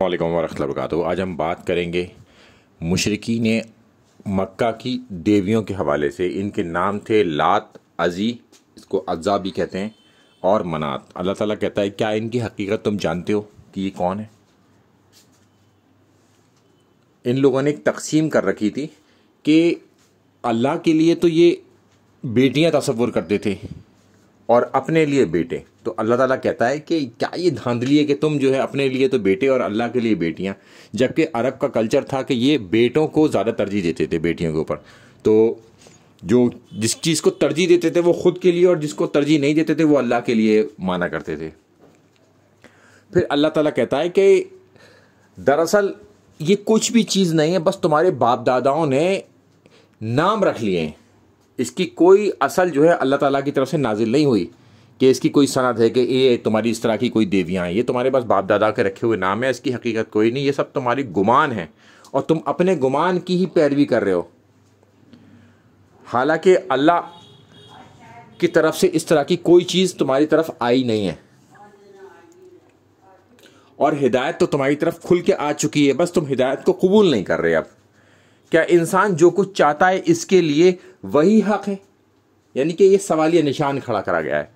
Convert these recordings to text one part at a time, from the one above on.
वालेकुम वरहमतुल्लाहि वबरकातुहू। आज हम बात करेंगे मुशरकी ने मक्का की देवियों के हवाले से। इनके नाम थे लात, अजी, इसको अज्जा भी कहते हैं, और मनात। अल्लाह ताला कहता है, क्या इनकी हकीकत तुम जानते हो कि ये कौन है? इन लोगों ने एक तकसीम कर रखी थी कि अल्लाह के लिए तो ये बेटियाँ तस्वुर करते थे। और अपने लिए बेटे। तो अल्लाह ताला कहता है कि क्या ये धांधली है कि तुम जो है अपने लिए तो बेटे और अल्लाह के लिए बेटियाँ। जबकि अरब का कल्चर था कि ये बेटों को ज़्यादा तरजीह देते थे, बेटियों के ऊपर। तो जो जिस चीज़ को तरजीह देते थे वो खुद के लिए और जिसको तरजीह नहीं देते थे वो अल्लाह के लिए माना करते थे। फिर अल्लाह ताला कहता है कि दरअसल ये कुछ भी चीज़ नहीं है, बस तुम्हारे बाप दादाओं ने नाम रख लिए हैं। इसकी कोई असल जो है अल्लाह ताला की तरफ़ से नाजिल नहीं हुई कि इसकी कोई सनद है कि ये तुम्हारी इस तरह की कोई देवियाँ हैं, ये तुम्हारे पास बाप दादा के रखे हुए नाम है, इसकी हकीकत कोई नहीं, ये सब तुम्हारी गुमान है और तुम अपने गुमान की ही पैरवी कर रहे हो। हालाँकि अल्लाह की तरफ़ से इस तरह की कोई चीज़ तुम्हारी तरफ़ आई नहीं है। और हिदायत तो तुम्हारी तरफ़ खुल के आ चुकी है, बस तुम हिदायत को कबूल नहीं कर रहे अब। क्या इंसान जो कुछ चाहता है इसके लिए वही हक है। यानी कि ये सवालिया निशान खड़ा करा गया है।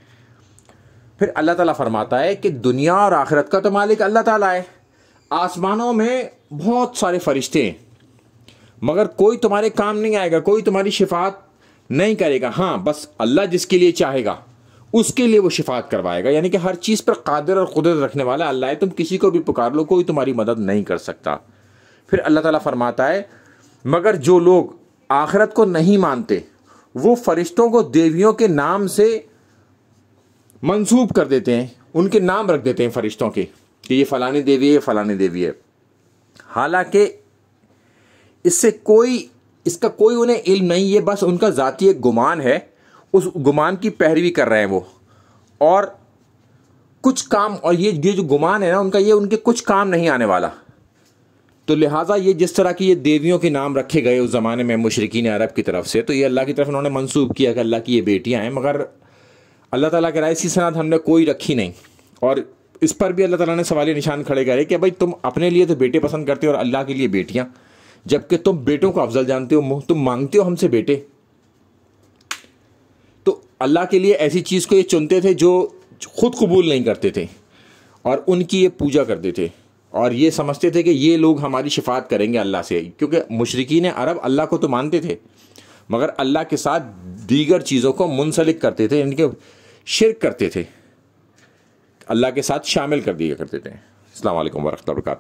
फिर अल्लाह ताला फरमाता है कि दुनिया और आखिरत का तो मालिक अल्लाह ताला है। आसमानों में बहुत सारे फरिश्ते हैं। मगर कोई तुम्हारे काम नहीं आएगा, कोई तुम्हारी शिफात नहीं करेगा। हाँ बस अल्लाह जिसके लिए चाहेगा, उसके लिए वो शिफात करवाएगा। यानी कि हर चीज़ पर कादिर और कुदरत रखने वाला अल्लाह है। तुम किसी को भी पुकार लो, कोई तुम्हारी मदद नहीं कर सकता। फिर अल्लाह ताला फरमाता है, मगर जो लोग आखिरत को नहीं मानते, वो फरिश्तों को देवियों के नाम से मंसूब कर देते हैं, उनके नाम रख देते हैं फरिश्तों के, कि ये फलानी देवी है, ये फलानी देवी है। हालाँकि इससे कोई, इसका कोई उन्हें इल्म नहीं है बस उनका ज़ाती एक गुमान है, उस गुमान की पैरवी कर रहे हैं वो। और कुछ काम, और ये ये जो गुमान है ना, उनका ये, उनके कुछ काम नहीं आने वाला। तो लिहाजा ये जिस तरह की ये देवियों के नाम रखे गए उस ज़माने में मुशरकिन अरब की तरफ़ से तो ये अल्लाह की तरफ़ उन्होंने मनसूब किया कि अल्लाह की ये बेटियाँ हैं, मगर अल्लाह ताला के राय ऐसी सनत हमने कोई रखी नहीं। और इस पर भी अल्लाह ताला ने सवाल निशान खड़े करे कि भाई तुम अपने लिए तो बेटे पसंद करते हो और अल्लाह के लिए बेटियाँ, जबकि तुम बेटों को अफजल जानते हो तुम मांगते हो हमसे बेटे। तो अल्लाह के लिए ऐसी चीज़ को ये चुनते थे जो खुद कबूल नहीं करते थे और उनकी ये पूजा करते थे। और ये समझते थे कि ये लोग हमारी शिफात करेंगे अल्लाह से, क्योंकि मुशरकिन अरब अल्लाह को तो मानते थे, मगर अल्लाह के साथ दीगर चीज़ों को मुंसलिक करते थे, इनके शिरक करते थे। अल्लाह के साथ शामिल कर दिया करते थे। अल्लाम वरहमल वर्का